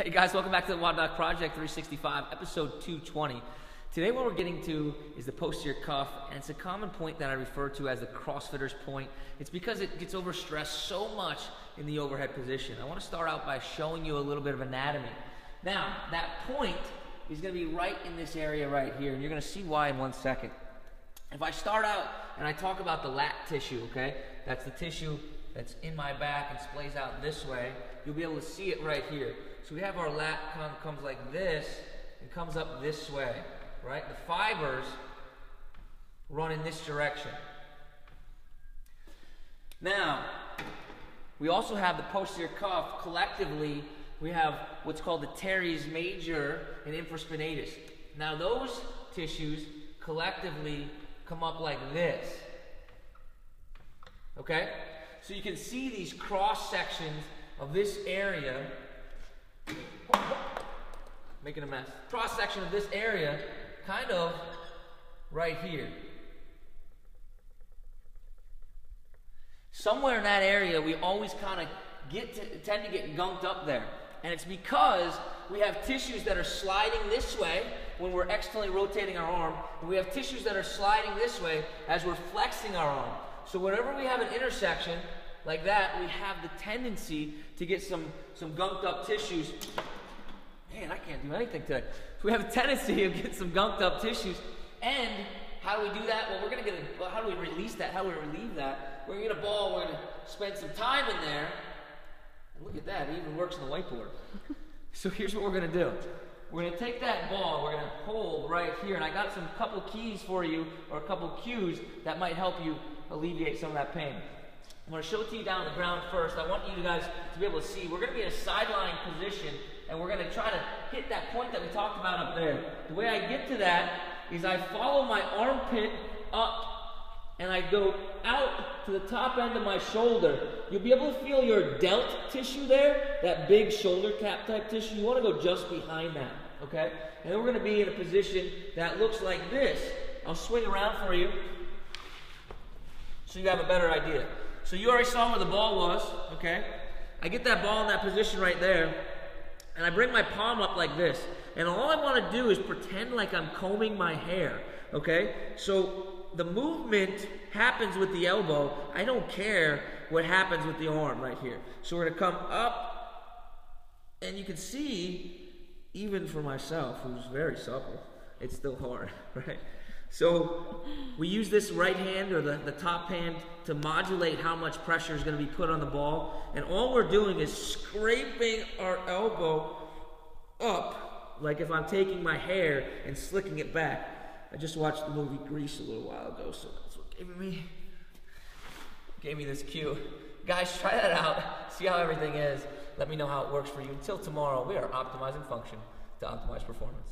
Hey guys, welcome back to the WOD Project 365, episode 220. Today what we're getting to is the posterior cuff, and it's a common point that I refer to as the CrossFitter's point. It's because it gets overstressed so much in the overhead position. I want to start out by showing you a little bit of anatomy. Now, that point is going to be right in this area right here, and you're going to see why in one second. If I start out and I talk about the lat tissue, okay, that's the tissue that's in my back and splays out this way, you'll be able to see it right here. So we have our lat come, comes like this and comes up this way, right? The fibers run in this direction. Now, we also have the posterior cuff. Collectively, we have what's called the teres major and infraspinatus. Now, those tissues collectively come up like this. Okay? So you can see these cross sections of this area making a mess. Cross section of this area, kind of right here. Somewhere in that area, we always kind of get to, tend to get gunked up there. And it's because we have tissues that are sliding this way when we're externally rotating our arm, and we have tissues that are sliding this way as we're flexing our arm. So whenever we have an intersection like that, we have the tendency to get some, some gunked up tissues man, I can't do anything today. We have a tendency of getting some gunked up tissues. And how do we do that? Well, we're going to get a, well, how do we release that? How do we relieve that? We're going to get a ball, we're going to spend some time in there. And look at that, it even works on the whiteboard. so here's what we're going to do. We're going to take that ball, we're going to hold right here, and I got some couple keys for you, or a couple cues that might help you alleviate some of that pain. I'm going to show it to you down on the ground first. I want you guys to be able to see. We're going to be in a sideline position and we're going to try to hit that point that we talked about up there. The way I get to that is I follow my armpit up and I go out to the top end of my shoulder. You'll be able to feel your delt tissue there, that big shoulder cap type tissue. You want to go just behind that, okay? And then we're going to be in a position that looks like this. I'll swing around for you so you have a better idea. So you already saw where the ball was, okay? I get that ball in that position right there. And I bring my palm up like this. And all I want to do is pretend like I'm combing my hair. Okay? So the movement happens with the elbow. I don't care what happens with the arm right here. So we're going to come up. And you can see, even for myself, who's very supple, it's still hard, right? So we use this right hand or the, the top hand to modulate how much pressure is going to be put on the ball. And all we're doing is scraping our elbow up like if I'm taking my hair and slicking it back. I just watched the movie Grease a little while ago, so that's what gave me gave me this cue. Guys, try that out. See how everything is. Let me know how it works for you. Until tomorrow, we are optimizing function to optimize performance.